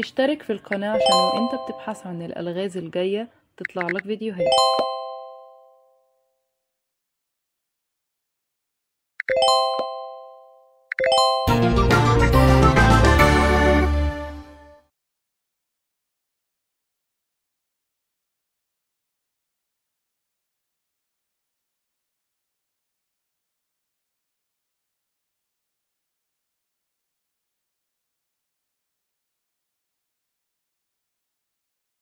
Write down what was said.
اشترك في القناة عشان وانت بتبحث عن الألغاز الجاية تطلع لك فيديوهات. you